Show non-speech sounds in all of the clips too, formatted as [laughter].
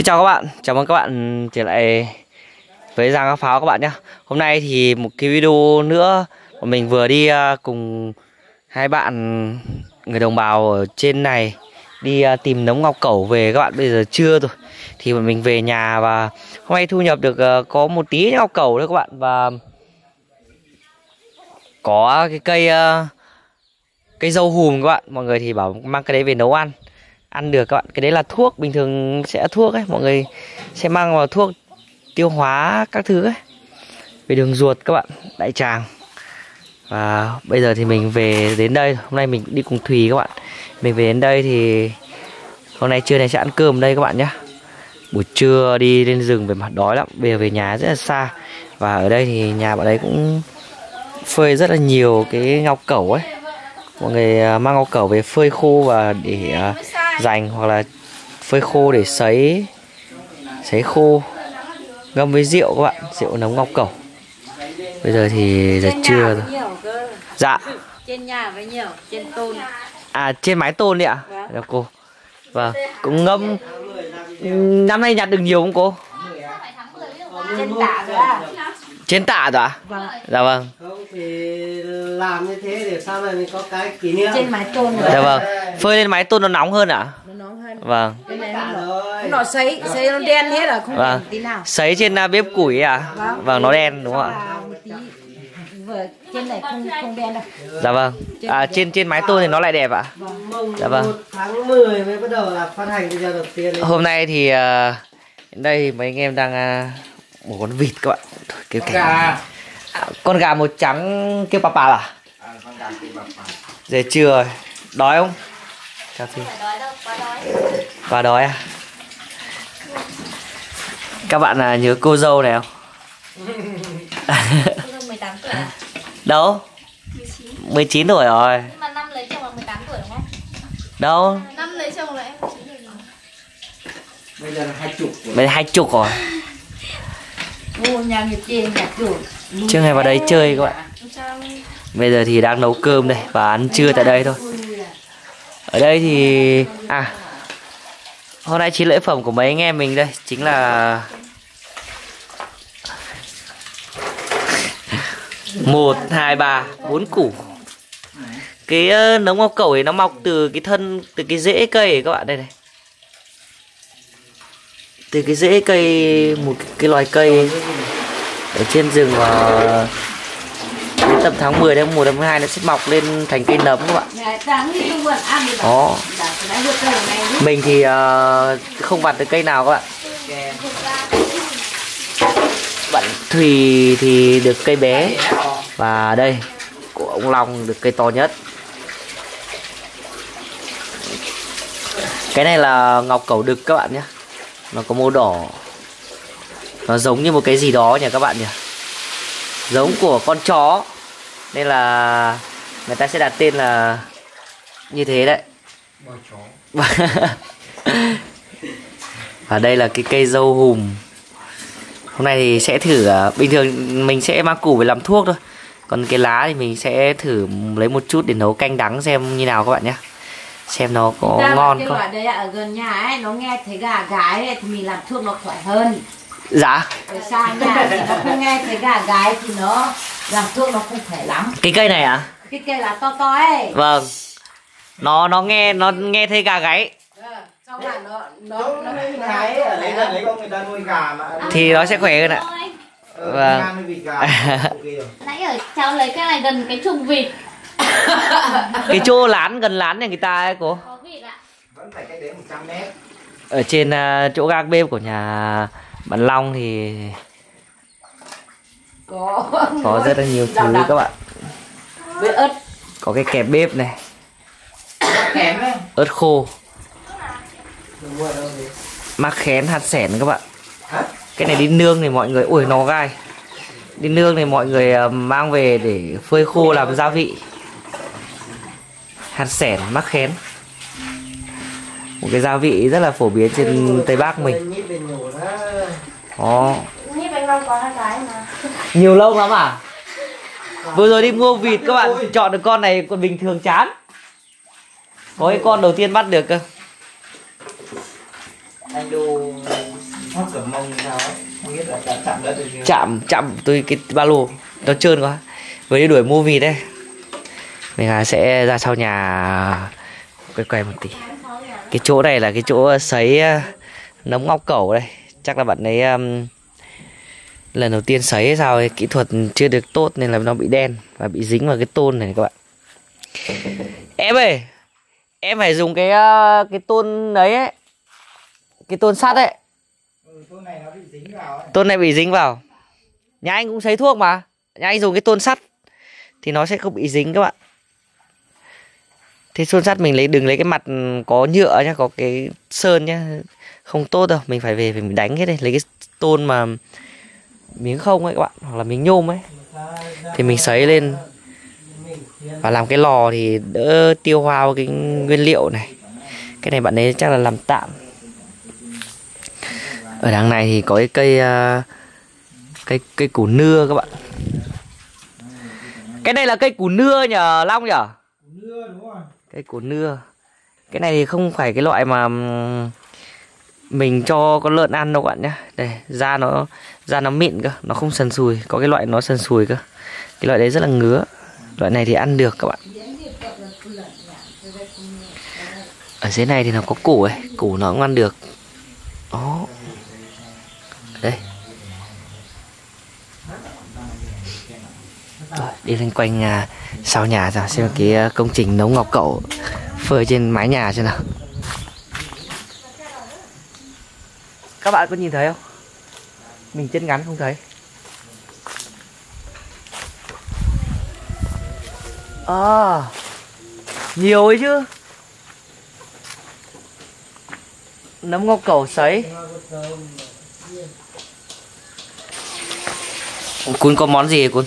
Xin chào các bạn, chào mừng các bạn trở lại với Giang Các Pháo các bạn nhé Hôm nay thì một cái video nữa Mình vừa đi à, cùng hai bạn người đồng bào ở trên này Đi à, tìm nấm ngọc cẩu về các bạn bây giờ trưa rồi. Thì bọn mình về nhà và hôm nay thu nhập được à, có một tí ngọc cẩu đấy các bạn. Và có cái cây cây dâu hùm các bạn. Mọi người thì bảo mang cái đấy về nấu ăn ăn được các bạn. Cái đấy là thuốc, bình thường sẽ thuốc ấy. Mọi người sẽ mang vào thuốc tiêu hóa các thứ ấy. Về đường ruột các bạn, đại tràng. Và bây giờ thì mình về đến đây. Hôm nay mình đi cùng thùy các bạn. Mình về đến đây thì hôm nay trưa này sẽ ăn cơm đây các bạn nhé. Buổi trưa đi lên rừng về mặt đói lắm. Bây giờ về nhà rất là xa. Và ở đây thì nhà bạn ấy cũng phơi rất là nhiều cái ngọc cẩu ấy. Mọi người à, mang ngọc cẩu về phơi khô và để à, dành hoặc là phơi khô để sấy sấy khô ngâm với rượu các bạn rượu nấm ngọc cẩu. Bây giờ thì giờ trưa rồi. dạ. Trên nhà với nhiều trên tôn. À trên mái tôn đấy ạ. À? vâng. cô. Vâng. Cũng ngâm. Năm nay nhặt được nhiều không cô? Trên tạ rồi à trên tạ rồi ạ? Vâng. Dạ vâng. Không thì làm như thế để sau này mình có cái kỷ niệm. Trên mái tôn rồi dạ vâng. Phơi lên mái tôn nó nóng hơn ạ? À? nó nóng hơn. Vâng. Cái này nó, nó sấy sấy nó đen hết rồi không vâng. tí nào. Sấy trên uh, bếp củi à vâng, vâng nó đen đúng không ạ? Trên này không không đen đâu. Dạ vâng. À trên trên mái tôn thì nó lại đẹp ạ? Mùng Dạ vâng. 1 tháng 10 mới bắt đầu là phát hành bây giờ đầu tiên hôm nay thì uh, đến đây mấy anh em đang uh, một con vịt các bạn. Thôi, kêu kẻ Gà. con gà màu trắng kêu bà bà à giờ trưa rồi đói không? Chào chị bà đói à? Các bạn là nhớ cô dâu này không? Đâu? 19 tuổi rồi. Nhưng mà năm lấy chồng là 18 tuổi đúng không? đâu? Năm lấy chồng là em 19 tuổi rồi. bây giờ là hai chục mấy hai chục rồi chưa ngày vào đấy chơi các bạn. Bây giờ thì đang nấu cơm đây và ăn trưa tại đây thôi. Ở đây thì à hôm nay chín lễ phẩm của mấy anh em mình đây chính là [laughs] một hai ba bốn củ. Cái ờ, nấm ngọc cẩu ấy nó mọc từ cái thân từ cái rễ cây ấy các bạn đây này từ cái rễ cây một cái loài cây ở trên rừng và đến tầm tháng 10 đến mùa tháng 12 nó sẽ mọc lên thành cây nấm các bạn. Đó. mình thì ờ, không vặt được cây nào các bạn. Bạn Thùy thì được cây bé và đây của ông Long được cây to nhất. Cái này là ngọc cẩu đực các bạn nhé nó có màu đỏ. Nó giống như một cái gì đó nhỉ các bạn nhỉ? Giống của con chó. Nên là người ta sẽ đặt tên là như thế đấy. [laughs] Và đây là cái cây dâu hùm. Hôm nay thì sẽ thử à, bình thường mình sẽ mang củ về làm thuốc thôi. Còn cái lá thì mình sẽ thử lấy một chút để nấu canh đắng xem như nào các bạn nhé xem nó có Ra ngon cái không? loại đấy ở gần nhà ấy nó nghe thấy gà gái ấy, thì mình làm thuốc nó khỏe hơn. Dạ. Ở xa nhà thì nó không nghe thấy gà gái thì nó làm thuốc nó không khỏe lắm. Cái cây này à? Cái cây là to to ấy. Vâng. Nó nó nghe nó nghe thấy gà gáy xong là nó nó Giống nó mấy cái ở đấy là đấy có người ta nuôi gà mà. Thì nó sẽ khỏe hơn ạ. Ờ, Vâng. [laughs] Nãy ở cháu lấy cái này gần cái chuồng vịt cái chỗ lán gần lán nhà người ta ấy cô. Có vịt ạ. Vẫn phải cách đấy 100 mét. Ở trên à, chỗ gác bếp của nhà bạn Long thì có. có rất là nhiều [laughs] thứ các bạn. Với ớt. Có cái kẹp bếp này. Ớt khô. Đừng mua ở đâu thì mắc khén hạt sẻn các bạn. Hả? cái này đi nương thì mọi người ui nó gai. Đi nương thì mọi người à, mang về để phơi khô làm gia vị hạt sẻn mắc khén. Một cái gia vị rất là phổ biến trên tây bắc mình. Đó. Nhiều lông lắm à? Vừa rồi đi mua vịt các bạn chọn được con này còn bình thường chán. Có cái con đầu tiên bắt được cơ. Anh đồ hót cầm mông sao ấy? Không biết là chạm chạm đất được chưa chạm chạm tôi cái ba lô. Nó trơn quá. Với đi đuổi mua vịt đây mình là sẽ ra sau nhà à, quay quay một tí. Cái chỗ này là cái chỗ sấy à, nấm ngóc cẩu đây. Chắc là bạn ấy um, lần đầu tiên sấy sao ấy, kỹ thuật chưa được tốt nên là nó bị đen và bị dính vào cái tôn này các bạn. Em ơi em phải dùng cái à, cái tôn đấy ấy. Cái tôn sắt ấy. Ừ, tôn này nó bị dính vào ấy. Tôn này bị dính vào. Nhà anh cũng sấy thuốc mà. Nhà anh dùng cái tôn sắt thì nó sẽ không bị dính các bạn thế xôn sắt mình lấy đừng lấy cái mặt ừ, có nhựa nhá, có cái sơn nhá, không tốt đâu, mình phải về, phải mình đánh hết đây, lấy cái tôn mà miếng không ấy các bạn, hoặc là miếng nhôm ấy. Thì mình sấy lên và làm cái lò thì đỡ tiêu hao cái nguyên liệu này. Cái này bạn ấy chắc là làm tạm. Ở đằng này thì có cái cây à, cây cây củ nưa các bạn. Cái này là cây củ nưa nhờ, long nhở nưa, đúng rồi cây củ nưa. Cái này thì không phải cái loại mà mình cho con lợn ăn đâu các bạn nhé đây da nó da nó mịn cơ nó không sần sùi có cái loại nó sần sùi cơ. Cái loại đấy rất là ngứa. Loại này thì ăn được các bạn. Ở dưới này thì nó có củ ấy củ nó cũng ăn được. Đó. Đây. Rồi, đi lên quanh à, sau nhà ra, xem cái ờ, công trình nấu ngọc cậu phơi trên mái nhà xem nào. Các bạn có nhìn thấy không? Mình chân ngắn không thấy. À nhiều ấy chứ. Nấm ngọc cẩu sấy. Cún có món gì cún?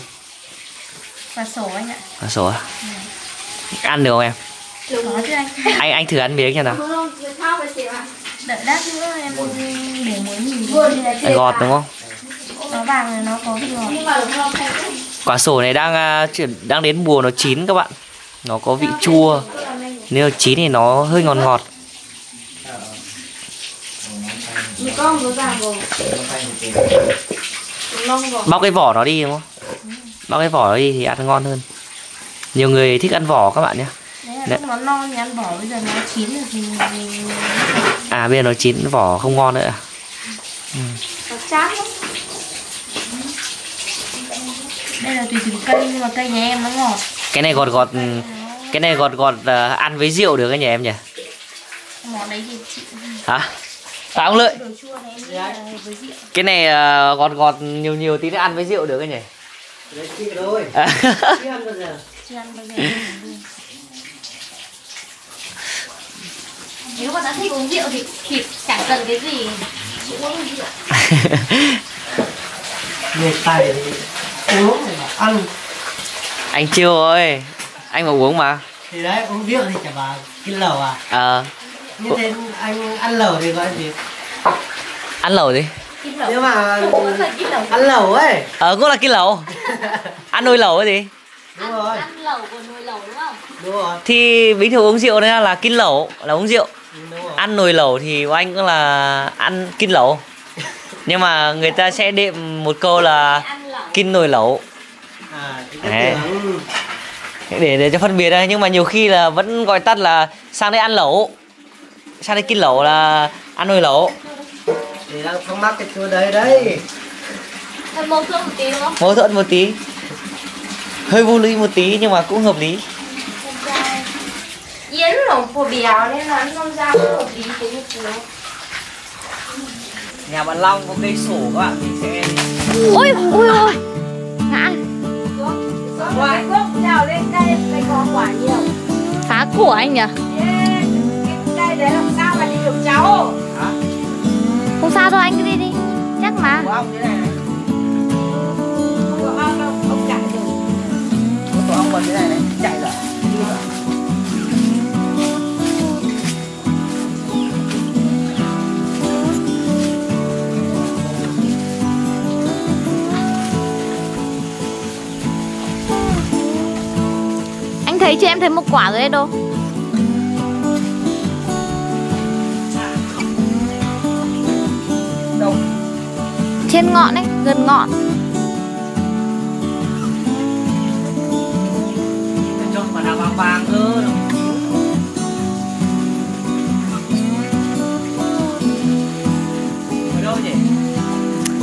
Và sổ anh ạ Quả sổ à? Ăn được không em? Có chứ anh Anh anh thử ăn miếng cho nào Đợi lát nữa em để muối nhìn Ăn Gọt đúng không? Nó vàng này nó có vị ngọt Quả sổ này đang à, chuyển đang đến mùa nó chín các bạn. Nó có vị chua. Nếu chín thì nó hơi ngọt ngọt. Bóc cái vỏ nó đi đúng không? Bóc cái vỏ đi thì ăn ngon hơn. Nhiều người thích ăn vỏ các bạn nhé. Đấy là Đấy. lúc nó non thì ăn vỏ Bây giờ nó chín rồi thì mình À bây giờ nó chín vỏ không ngon nữa. à? nó chát lắm Đây là tùy từng cây nhưng mà cây nhà em nó ngọt Cái này gọt gọt cái này gọt gọt à, ăn với rượu được cái nhà em nhỉ? Món đấy thì chị Hả? À ông lợi. Cái này à, gọt gọt nhiều nhiều tí nữa ăn với rượu được cái nhỉ? Đấy chị rồi. [laughs] À. chị ăn bao giờ? Chưa ăn bao giờ? [laughs] Nếu mà đã thích uống rượu thì thì chẳng cần cái gì. Chị uống rượu [laughs] người tài thì uống bảo ăn. Anh chiêu ơi anh mà uống mà. Thì đấy uống rượu thì chả bảo cái lẩu à? Ờ. Như thế anh ăn lẩu thì gọi gì? Ăn lẩu lẩu nhưng mà ăn lẩu ấy. Ờ cũng là cái lẩu. [laughs] Ăn nồi lẩu cái gì? Đúng rồi. Ăn lẩu của nồi lẩu đúng không? Đúng rồi. Thì bình thường uống rượu này là kinh lẩu là uống rượu. Đúng rồi. Ăn nồi lẩu thì của anh cũng là ăn kinh lẩu. [laughs] Nhưng mà người ta sẽ đệm một câu là kinh nồi lẩu. À Đấy. để để cho phân biệt đây nhưng mà nhiều khi là vẫn gọi tắt là sang đây ăn lẩu. Sang đây kinh lẩu là ăn nồi lẩu thì đang thắc mắc cái chỗ đấy đấy. Hơi mâu thuẫn một tí đúng không? Mâu thuẫn một tí. Hơi vô lý một tí nhưng mà cũng hợp lý. Yến lẩu của béo nên là không ra cũng hợp lý thế một nhà bạn Long có cây sổ các bạn mình sẽ ôi ôi ôi ngã. Quả quốc trèo lên cây cây có quả nhiều. Phá của anh nhỉ? Yeah, cái cây đấy làm sao mà đi được cháu không sao đâu anh cứ đi đi. Chắc mà. Của ông thế này này. Không có ong đâu? Ông chạy được của ông còn thế này này chạy rồi. Anh thấy chưa? Em thấy một quả rồi đấy đâu trên ngọn ấy gần ngọn. Cho mà là vàng vàng cơ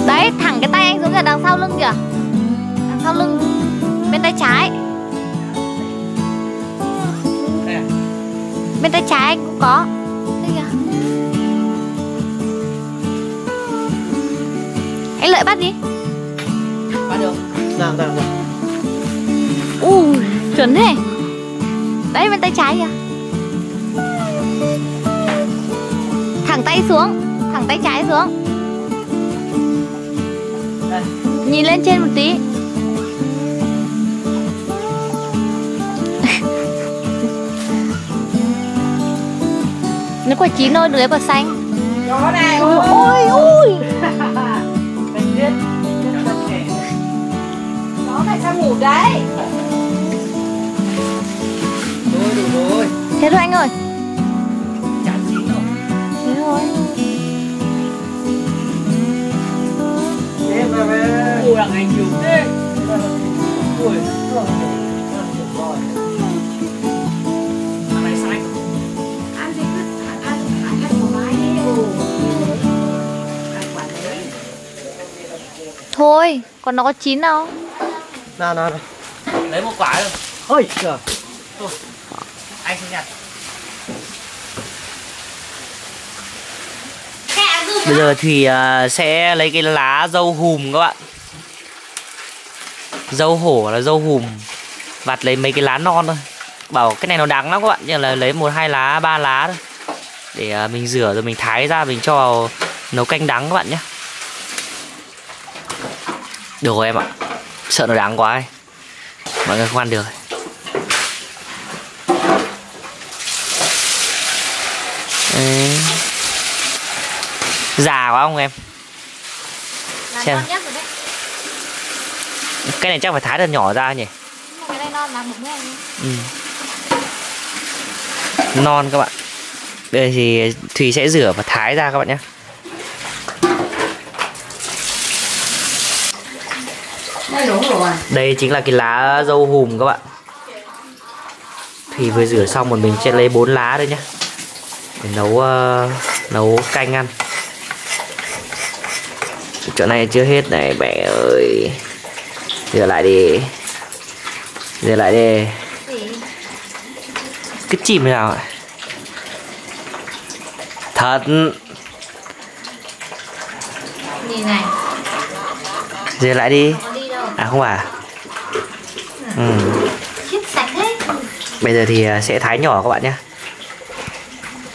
đấy thẳng cái tay anh xuống kìa đằng sau lưng kìa. Đằng sau lưng bên tay trái. À? bên tay trái anh cũng có. Kìa anh lợi bắt đi. Bắt được. Nào nào nào. Ui chuẩn thế. Đấy bên tay trái kìa. Thẳng tay xuống thẳng tay trái xuống. Đây. nhìn lên trên một tí. Nó quả chín thôi lấy quả xanh. Đó này, ôi ôi, ôi [laughs] Sao ngủ đấy? rồi đủ rồi. Thế thôi anh ơi. Chán chín rồi thế thôi. Thế mà về. Ui đằng anh nhiều thế. Ui thôi còn nó có chín đâu nào nào nào. Lấy một quả thôi ôi trời. Anh sẽ nhặt bây giờ thì à, sẽ lấy cái lá dâu hùm các bạn. Dâu hổ là dâu hùm. Vặt lấy mấy cái lá non thôi. Bảo cái này nó đắng lắm các bạn. Nhưng là lấy một hai lá ba lá thôi. Để à, mình rửa rồi mình thái ra mình cho vào nấu canh đắng các bạn nhé. Được rồi em ạ sợ nó đắng quá ấy. mọi người không ăn được Đấy. già quá không em là Xem. cái này chắc phải thái thật nhỏ ra nhỉ cái này non là ừ. non các bạn đây thì thùy sẽ rửa và thái ra các bạn nhé Đây đúng rồi. đây chính là cái lá dâu hùm các bạn. Thùy vừa rửa xong một mình sẽ lấy bốn lá đây nhé để nấu ờ, nấu canh ăn. Chỗ này chưa hết này mẹ ơi. Rửa lại đi. Rửa lại đi. Gì? Cái chìm nào ạ? Thật. Nhìn này. Rửa lại đi à không à? Ừ. bây giờ thì à, sẽ thái nhỏ các bạn nhé.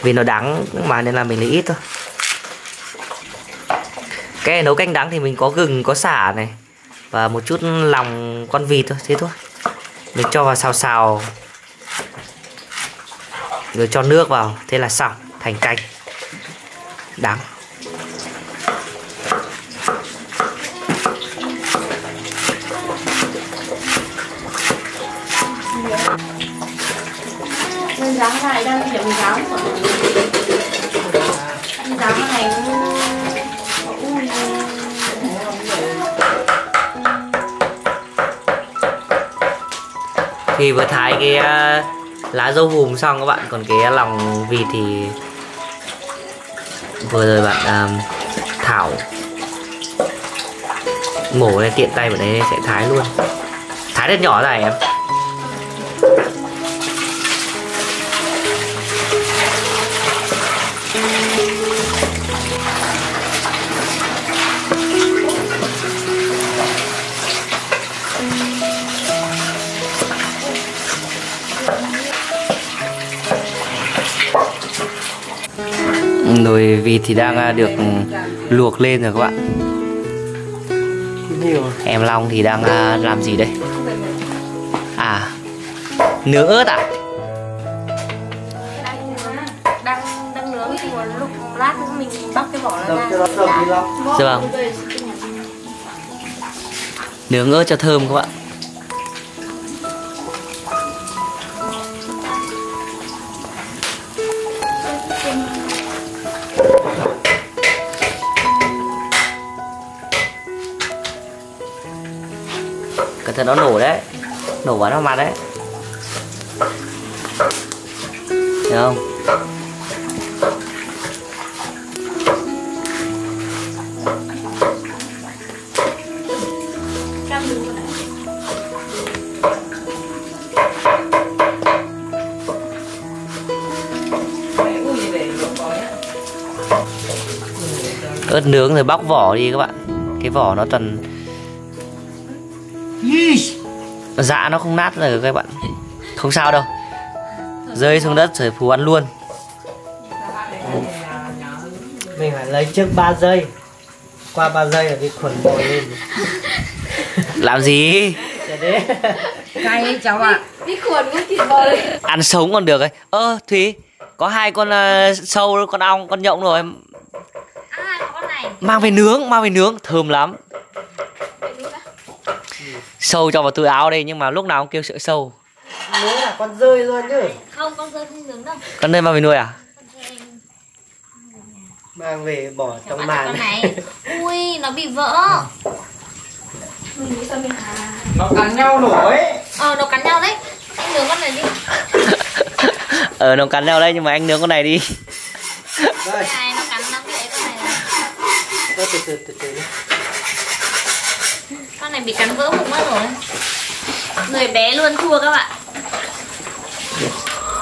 Vì nó đắng mà nên là mình lấy ít thôi. Cái nấu canh đắng thì mình có gừng có xả này và một chút lòng con vịt thôi thế thôi. Mình cho vào xào xào. Rồi cho nước vào thế là xong thành canh. Đắng nên dám này đang để mình dám. Mình dám này. Thì vừa thái cái ờ, lá dâu hùm xong các bạn còn cái lòng vịt thì vừa rồi bạn um, thảo mổ này tiện tay vào đấy sẽ thái luôn thái rất nhỏ ra em Nồi vịt thì đang à, được luộc lên rồi các bạn. Nhiều Em Long thì đang à, làm gì đây? À Nướng ớt à? đang đang nướng thì lúc lát mình bóc cái vỏ ra. Cho nó đập đi lắm. Dạ vâng. Nướng ớt cho thơm các bạn nó nổ đấy. Nổ vào nó mặt đấy. Thấy không? Ớt nướng rồi bóc vỏ đi các bạn. Cái vỏ nó toàn dạ nó không nát rồi các bạn. Không sao đâu. Rơi xuống đất rồi phù ăn luôn. Mình phải lấy trước 3 giây. Qua 3 giây là cái khuẩn bồi lên. Làm gì? Cay cháu ạ. Đi khuẩn với thịt bò ăn sống còn được ấy. Ơ thúy có hai con ờ, sâu con ong con nhộng rồi. À có con này. Mang về nướng mang về nướng. Thơm lắm sâu cho vào túi áo đây nhưng mà lúc nào cũng kêu sợ sâu. Nếu là con rơi luôn chứ. Không con rơi không nướng đâu. Con nên mang về nuôi à? Con rơi mang về bỏ Cháu trong màn. này. [laughs] Ui nó bị vỡ. Nó cắn nhau nổi. Ờ nó cắn nhau đấy. Anh nướng con này đi. [laughs] Ờ nó cắn nhau đây nhưng mà anh nướng con này đi. Đây Này nó cắn nó bị ấy con này. Từ từ từ từ này bị cắn vỡ bụng mất rồi. Người bé luôn thua các bạn.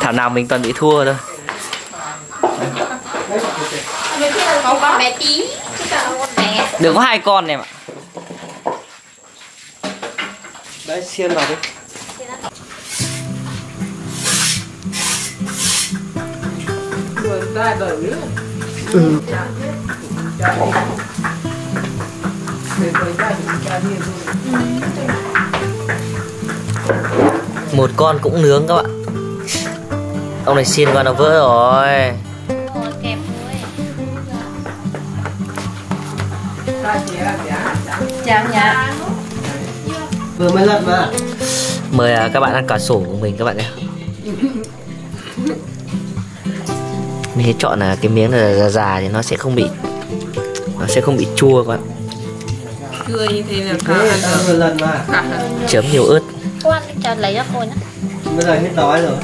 Thảo nào mình toàn bị thua thôi. Có con bé tí. Chứ cả con bé được có hai con này mà đấy xiên vào đi một con cũng nướng các bạn. Ông này xiên qua nó vỡ rồi. Chào nhà vừa mới lật mà. Mời à, các bạn ăn cả sổ của mình các bạn nhé. Mình sẽ chọn là cái miếng là già già thì nó sẽ không bị nó sẽ không bị chua các bạn Cười như thế là tao vừa lần mà. Chấm nhiều ớt. Ăn đi cho lấy cho cô nhá. Bây giờ hết đói rồi.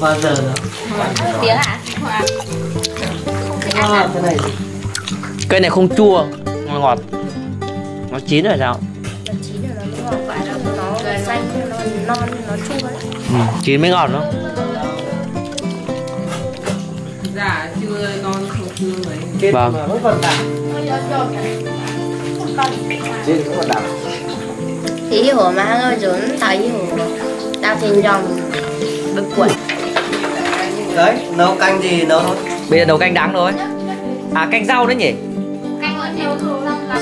Bao giờ rồi Tía hả? à, cái này cây này không chua nó ngọt. Nó chín rồi sao? Chín rồi nó ngọt phải nó xanh nó non nó chua đấy ừ, chín mới ngọt nó Dạ chưa non không chưa mấy. Vâng. Vẫn còn đạm Tí hổ mà hơi rốn thấy hổ Tao trên dòng bực quậy. Đấy nấu canh gì nấu thôi. Bây giờ nấu canh đắng thôi. À canh rau nữa nhỉ?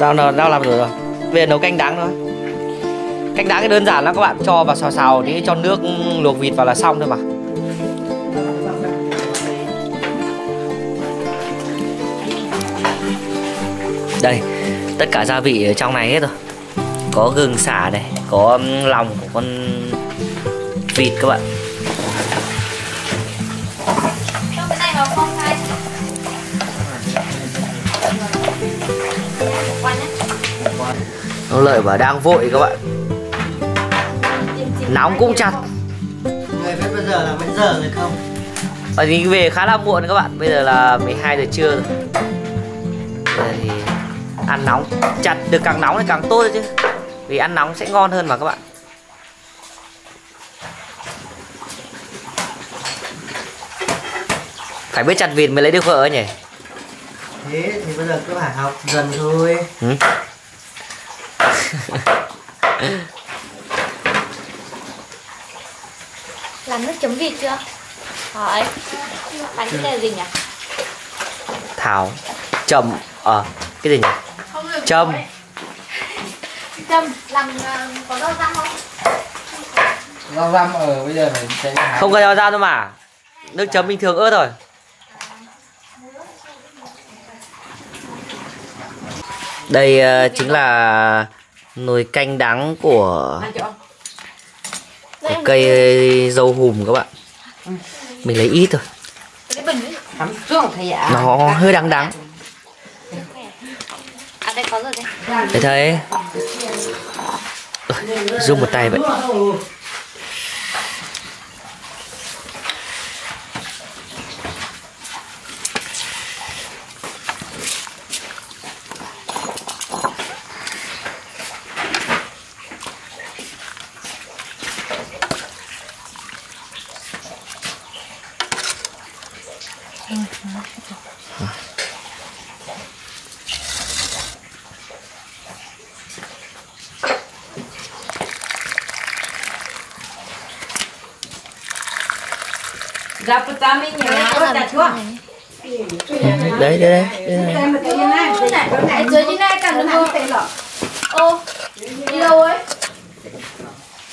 Rau nào rau làm được rồi. Bây giờ nấu canh đắng thôi. Canh đắng cái đơn giản lắm các bạn. Cho vào xào xào tí cho nước luộc vịt vào là xong thôi mà. Đây tất cả gia vị ở trong này hết rồi. Có gừng xả này có lòng của con vịt các bạn. Nó lợi bảo đang vội các bạn. Nóng cũng chặt. Người biết bây giờ là mấy giờ rồi không? Bởi vì về khá là muộn các bạn. Bây giờ là 12 giờ trưa rồi. Bây giờ thì ăn nóng. Chặt được càng nóng thì càng tốt chứ. Vì ăn nóng sẽ ngon hơn mà các bạn. Phải biết chặt vịt mới lấy được vợ ấy nhỉ? Thế thì bây giờ cứ phải học dần thôi. Ừ? [laughs] Làm nước chấm vịt chưa? Hỏi. Bánh cái này gì nhỉ? Thảo. Trầm Ờ Cái gì nhỉ Trầm Châm Làm ờ, có rau răm không? rau răm ở bây giờ phải chạy. Không cần rau ra đâu mà. Nước chấm bình thường ớt rồi Đây ờ, chính là nồi canh đắng của của cây dâu hùm các bạn. Mình lấy ít thôi. Nó hơi đắng đắng đây có rồi đây. Thấy Dùng một tay vậy. Gặp ta mới này có là đặt này. đấy đấy đấy, đấy. Em mà tự nhiên này. Dưới trên này cần Nó không? tệ lọ. Ô, đi đâu ấy?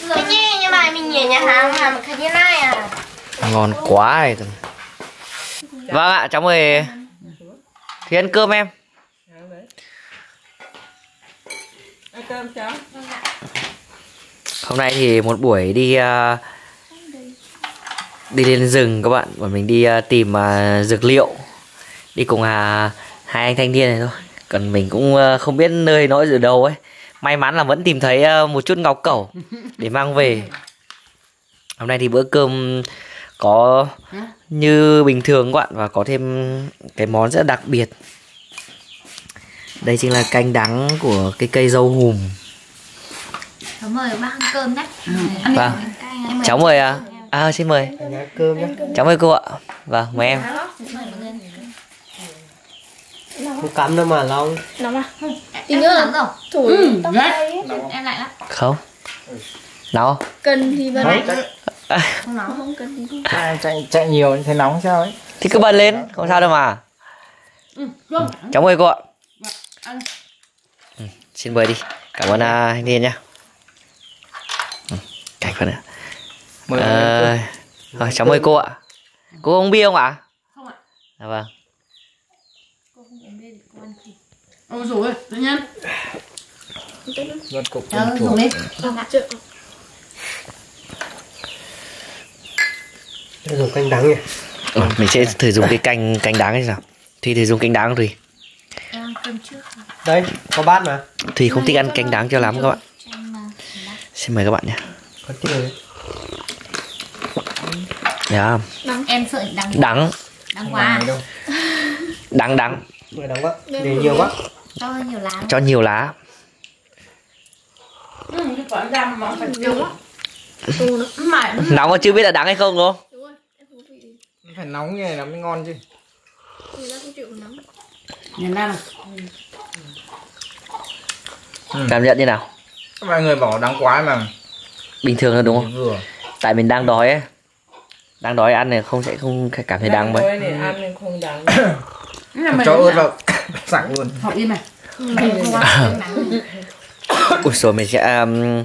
Cái gì nhưng mà mình nhảy nhà hàng mà cái như này à? ngon quá này vâng ạ cháu mời thì ăn cơm em Ăn cơm cháu. hôm nay thì một buổi đi à, đi lên rừng các bạn. Bọn mình đi à, tìm à, dược liệu. Đi cùng à, hai anh thanh niên này thôi. Còn mình cũng à, không biết nơi nó ở đâu ấy. May mắn là vẫn tìm thấy à, một chút ngọc cẩu để mang về. Hôm nay thì bữa cơm có như bình thường các bạn và có thêm cái món rất đặc biệt. Đây chính là canh đắng của cái cây dâu hùm. Cháu mời bác ăn cơm nhé. vâng. Cháu mời à, à xin mời. Cơm nhá. Cháu mời cô ạ. Vâng mời em. Không cắm đâu mà long. Tí nữa lắm rồi. Thổi tóc Đấy. tay ấy. Em lại lắm. không. Nào Cần thì bật Không nóng. Không cần thì không À, chạy chạy nhiều thấy nóng sao ấy? Thì cứ bật lên không sao đâu mà. Cháu mời cô ạ. Ừ, xin mời đi. Cảm ơn à, anh Điên nhá. Ừ, cảnh phần nữa mời Ờ, rồi cháu mời cô ạ. Cô uống bia không ạ? Không ạ. dạ vâng. Ôi dồi ôi, tự nhiên. Luật cục Cháu quân dùng đi. Canh đắng nhỉ. Ừ, mình sẽ thử dùng cái canh canh đắng hay sao? Thì thử dùng canh đắng Thùy ăn cơm trước. Đây, có bát mà. Thùy không thích ăn canh đắng cho lắm các bạn. Mà. xin mời các bạn nhé Dạ. Em sợ đắng. Đắng. Đắng quá. đâu? Đắng đắng. Người đắng quá. Để nhiều quá. Cho nhiều lá. cho nhiều lá. Ừ, mà nóng còn chưa biết là đắng hay không đúng không? Đúng rồi, em không có vị gì phải nóng như này nó mới ngon chứ. Người ta không chịu nóng. Nhìn ra này. cảm nhận như nào? Mọi người bảo nóng quá mà. Bình thường thôi đúng không? Vừa tại mình đang đói ấy đang đói ăn này không sẽ không cảm thấy đắng mấy để ăn nên không đáng cho ớt vào. [laughs] Sặc luôn. Họ im này. [coughs] ui rồi mình sẽ um,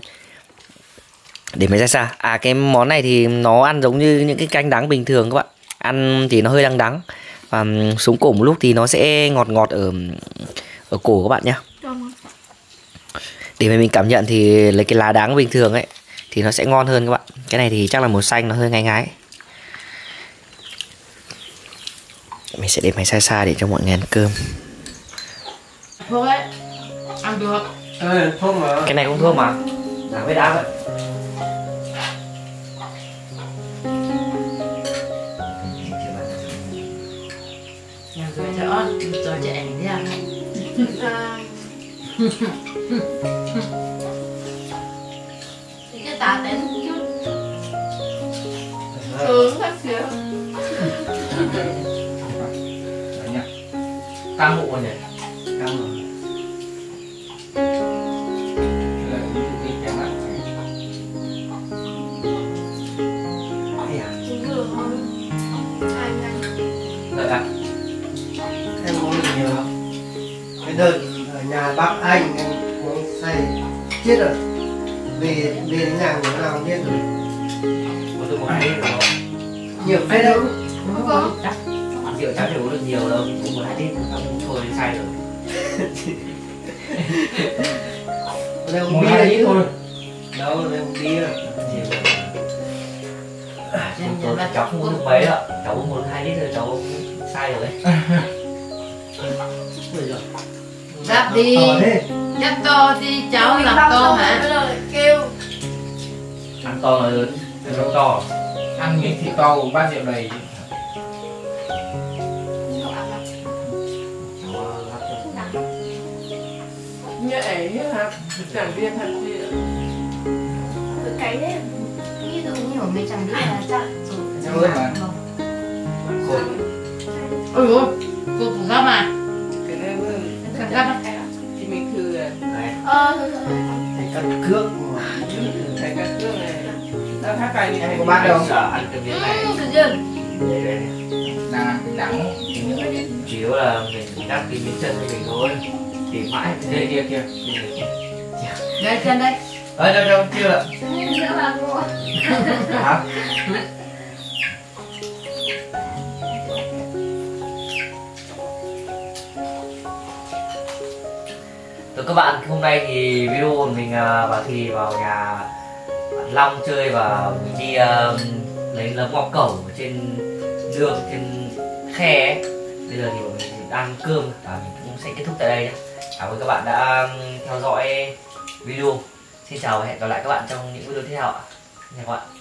để mình ra xa. À cái món này thì nó ăn giống như những cái canh đắng bình thường các bạn. Ăn thì nó hơi đắng đắng. Và um, xuống cổ một lúc thì nó sẽ ngọt ngọt ở ở cổ các bạn nhé để mà mình cảm nhận thì lấy cái lá đắng bình thường ấy thì nó sẽ ngon hơn các bạn. Cái này thì chắc là màu xanh nó hơi ngai ngái mình sẽ để máy xa xa để cho mọi người ăn cơm Thôi ấy. Ăn được. Ờ, không mà cái này không thơm mà đắng với đắng vậy cho đi ăn. À, Thì cái tả đến chút. sướng khác xíu Em muốn nhiều không? Cái đợt ở nhà bác anh em muốn xây chết rồi. Về về đến nhà người nào không biết rồi. Rồi Nhiều phết Đúng không? Rượu cháu thì uống được nhiều đâu uống một hai lít không thôi đến say rồi. [laughs] Đây Một bia hai lít chứ. thôi. Đâu, đây không bia. Tôi cháu không uống được mấy đâu. Cháu uống một hai lít rồi cháu say rồi đấy. [laughs] Đáp đi. Đáp to thì cháu làm to giờ kêu. Ăn to là lớn lớn to ăn miếng thịt to uống bát rượu đầy nhảy hả? Chẳng viên thật gì cái đấy ví dụ như ở mấy chẳng biết là chặn Chắc ướt mà. Ôi ôi cô thủ gấp à? Cái này gấp á thì mình thử. Ờ, thì cắt cước thấy cái cương này. Đã khác cái đi Có bát đâu? sợ ăn cái miếng này. Ừ, đang đắng. Chủ yếu là mình cắt cái miếng chân của mình thôi tìm mãi kia kia kia. Đây chân đây. Ờ đâu đâu chưa? [laughs] Hả? Rồi các bạn, hôm nay thì video của mình à, và thì vào nhà bạn Long chơi và mình đi à, lấy nấm ngọc cẩu ở trên đường trên khe ấy. Bây giờ thì bọn mình ăn cơm và mình cũng sẽ kết thúc tại đây nhé. Cảm ơn các bạn đã theo dõi video. Xin chào và hẹn gặp lại các bạn trong những video tiếp theo ạ. Chào các bạn.